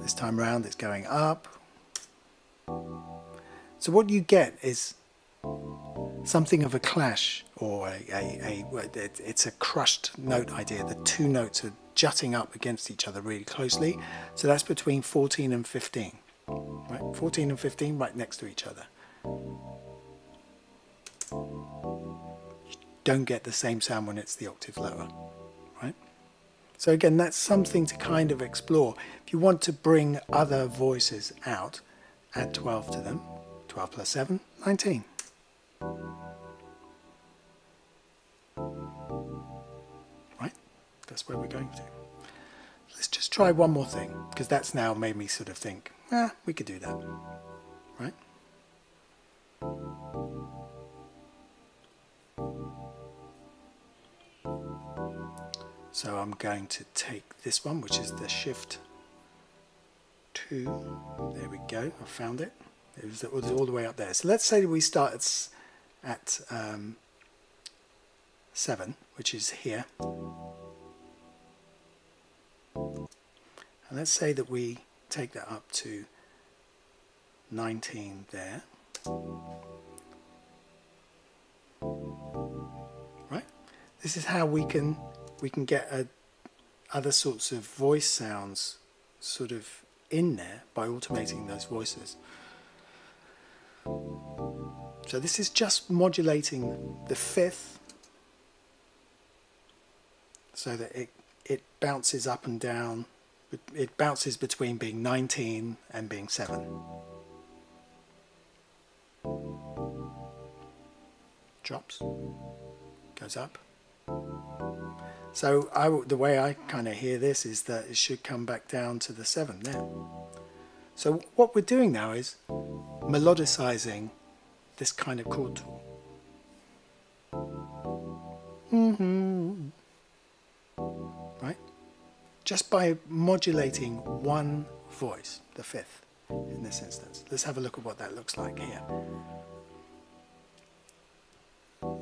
This time round it's going up. So what you get is something of a clash or a, a, a it's a crushed note idea. The two notes are jutting up against each other really closely. So that's between 14 and 15. Right? 14 and 15 right next to each other. You don't get the same sound when it's the octave lower. Right? So again, that's something to kind of explore. If you want to bring other voices out, add 12 to them. 12 plus 7, 19. Right? That's where we're going to. Let's just try one more thing, because that's now made me sort of think, ah, we could do that. Right? So I'm going to take this one, which is the shift 2. There we go, I found it. It was, it was all the way up there. So let's say we start at, at um, 7, which is here. And let's say that we take that up to 19 there. Right? This is how we can we can get a, other sorts of voice sounds sort of in there by automating those voices. So this is just modulating the fifth so that it, it bounces up and down. It bounces between being 19 and being 7. Drops, goes up. So I, the way I kind of hear this is that it should come back down to the 7 there. So what we're doing now is melodicizing this kind of chord tool. Mm -hmm. Right? Just by modulating one voice, the fifth in this instance. Let's have a look at what that looks like here.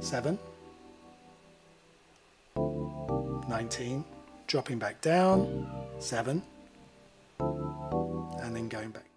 Seven. 19, dropping back down, 7, and then going back.